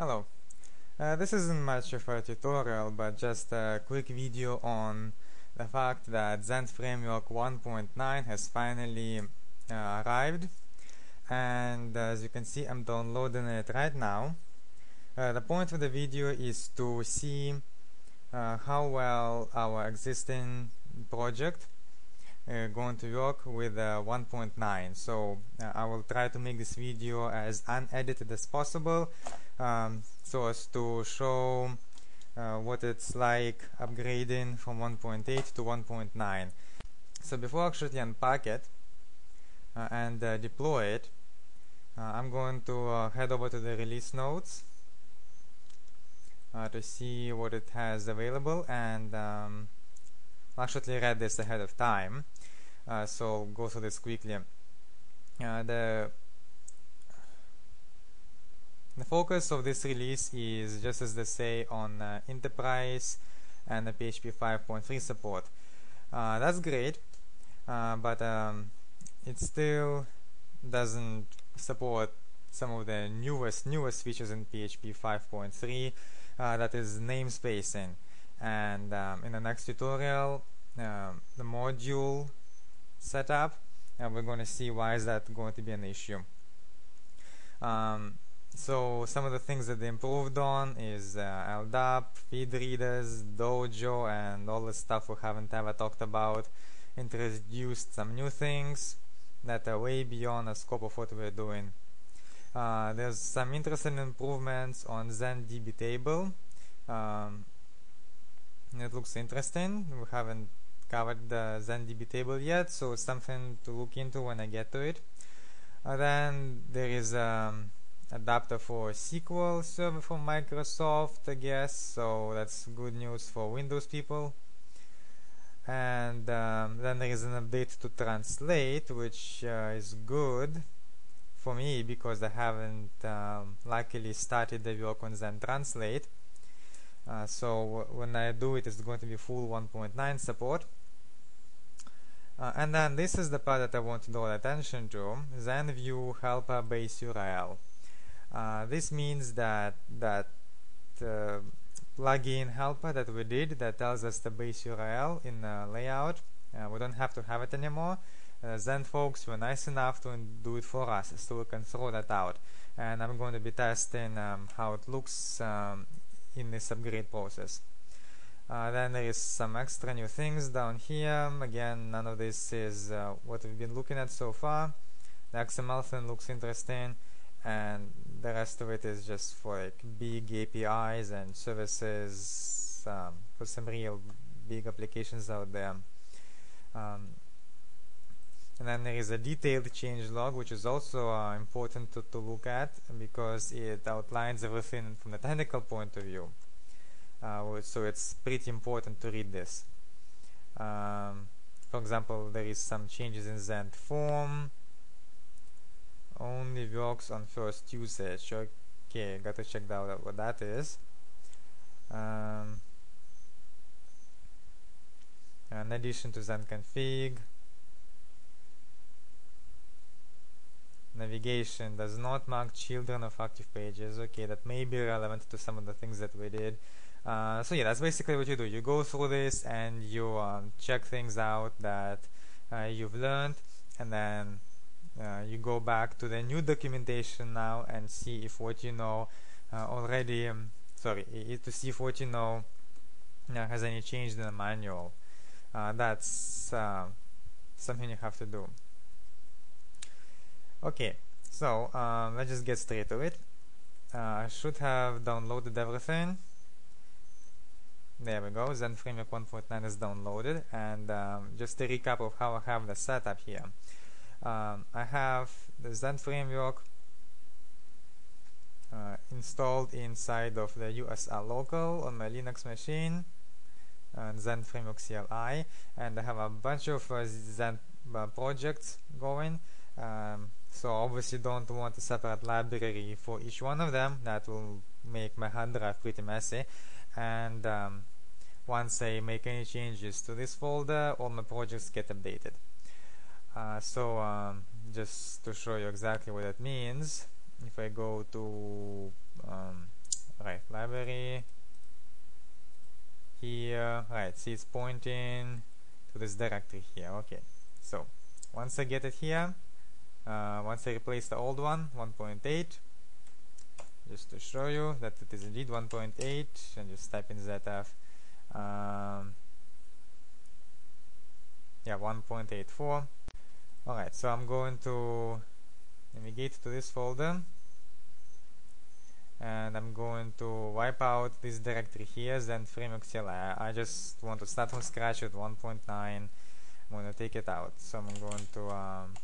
Hello. Uh, this isn't much of a tutorial, but just a quick video on the fact that Zend Framework 1.9 has finally uh, arrived and as you can see I'm downloading it right now. Uh, the point of the video is to see uh, how well our existing project going to work with uh, 1.9 so uh, I will try to make this video as unedited as possible um, so as to show uh, what it's like upgrading from 1.8 to 1.9 so before I actually unpack it uh, and uh, deploy it I'm going to head over to the release notes to see what it has available and um, actually read this ahead of time uh, so go through this quickly. Uh, the the focus of this release is just as they say on uh, enterprise and the PHP 5.3 support. Uh, that's great, uh, but um, it still doesn't support some of the newest newest features in PHP 5.3 uh, that is namespacing and um, in the next tutorial um, the module setup and we're going to see why is that going to be an issue. Um, so some of the things that they improved on is uh, LDAP, feed readers, Dojo and all the stuff we haven't ever talked about. Introduced some new things that are way beyond the scope of what we're doing. Uh, there's some interesting improvements on ZendDB table. Um, it looks interesting. We haven't covered the ZendDB table yet, so something to look into when I get to it. Uh, then there is um, adapter for SQL Server from Microsoft, I guess, so that's good news for Windows people. And um, then there is an update to translate, which uh, is good for me because I haven't um, luckily started the work on Zend Translate. Uh, so when I do it, it's going to be full 1.9 support. Uh, and then this is the part that I want to draw attention to, Zend view helper base URL. Uh, this means that that uh, plugin helper that we did that tells us the base URL in the layout, uh, we don't have to have it anymore. Uh, Zend folks were nice enough to do it for us, so we can throw that out. And I'm going to be testing um, how it looks um, in this upgrade process. Uh, then there is some extra new things down here. Again, none of this is uh, what we've been looking at so far. The XML thing looks interesting, and the rest of it is just for like big APIs and services um, for some real big applications out there. Um, and then there is a detailed change log, which is also uh, important to, to look at because it outlines everything from the technical point of view uh, so it's pretty important to read this. Um, for example there is some changes in Zend form. Only works on first usage. Okay gotta check out what that is. Um, in addition to Zend config navigation does not mark children of active pages okay that may be relevant to some of the things that we did uh, so yeah, that's basically what you do. You go through this and you um, check things out that uh, you've learned, and then uh, you go back to the new documentation now and see if what you know uh, already, um, sorry, to see if what you know uh, has any change in the manual. that's something you have to do. Okay, so um, let's just get straight to it. I should have downloaded everything there we go, Zend Framework 1.9 is downloaded and um, just a recap of how I have the setup here. Um, I have the Zend Framework uh, installed inside of the USR local on my Linux machine and Zend Framework CLI and I have a bunch of uh, Zend uh, projects going um, so obviously don't want a separate library for each one of them. That will make my hard drive pretty messy. And um, once I make any changes to this folder, all my projects get updated. Uh, so um, just to show you exactly what that means, if I go to um, right library here, right, see it's pointing to this directory here. Okay, so once I get it here, uh, once I replace the old one 1.8 just to show you that it is indeed 1.8 and just type in ZF um, yeah 1.84 alright so I'm going to navigate to this folder and I'm going to wipe out this directory here Zend framework CLI. I just want to start from scratch with 1.9 I'm going to take it out. So I'm going to um,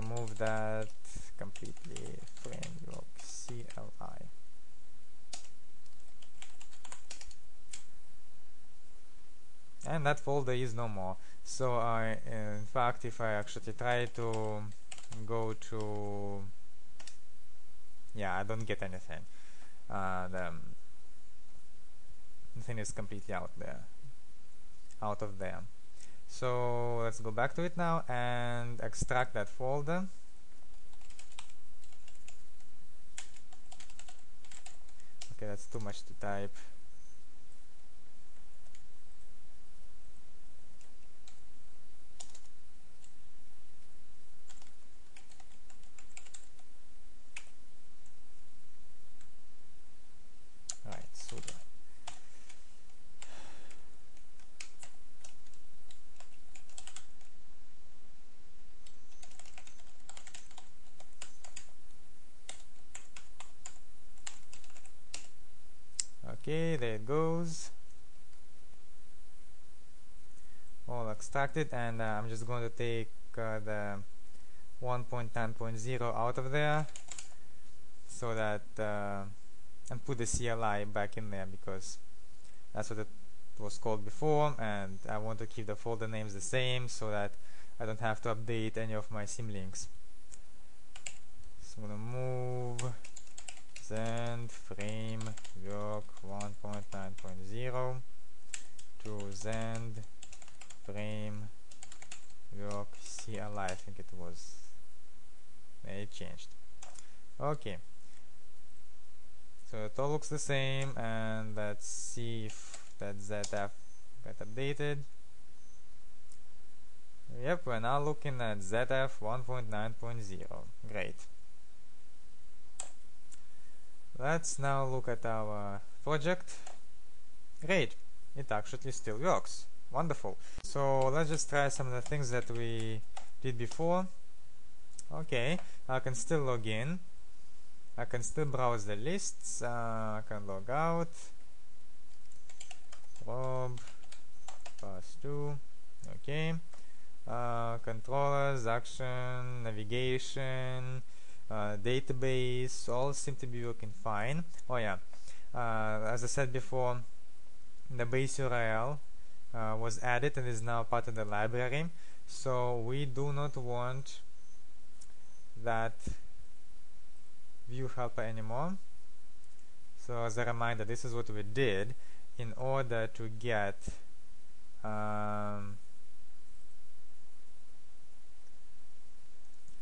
remove that completely. Framework CLI and that folder is no more. So I in fact if I actually try to go to yeah I don't get anything. Uh, the, um, the thing is completely out there. Out of there so let's go back to it now and extract that folder. Okay that's too much to type okay there it goes. All extracted and uh, I'm just going to take uh, the 1.10.0 out of there so that uh, and put the CLI back in there because that's what it was called before and I want to keep the folder names the same so that I don't have to update any of my symlinks so I'm gonna move Zend frame work 1.9.0 to Zend frame work CLI I think it was it changed okay so it all looks the same and let's see if that ZF got updated yep we're now looking at ZF 1.9.0 great Let's now look at our project. Great, it actually still works. Wonderful. So let's just try some of the things that we did before. Okay, I can still log in. I can still browse the lists. Uh, I can log out. Probe. Pass 2. Okay. Uh, controllers, action, navigation, uh, database all seem to be working fine oh yeah uh, as I said before the base URL uh, was added and is now part of the library so we do not want that view helper anymore. So as a reminder this is what we did in order to get um,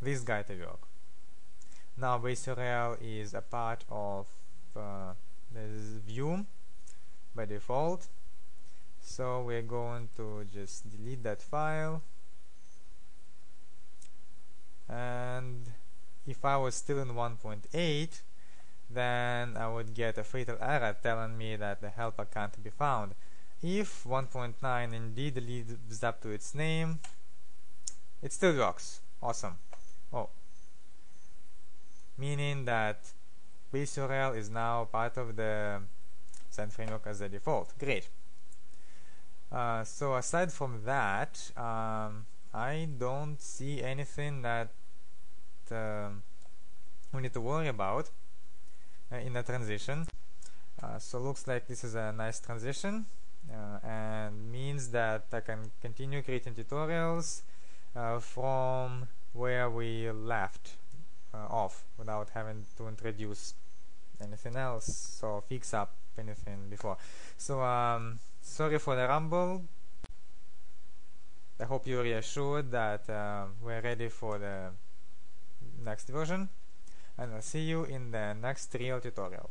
this guy to work. Now base URL is a part of uh, this view by default. So we're going to just delete that file and if I was still in 1.8 then I would get a fatal error telling me that the helper can't be found if 1.9 indeed lives up to its name it still works awesome oh meaning that base URL is now part of the Zend framework as the default. Great. Uh, so aside from that, um, I don't see anything that um, we need to worry about uh, in the transition. Uh, so looks like this is a nice transition uh, and means that I can continue creating tutorials uh, from where we left uh, off without having to introduce anything else or fix up anything before. So um, sorry for the rumble. I hope you're reassured that uh, we're ready for the next version and I'll see you in the next real tutorial.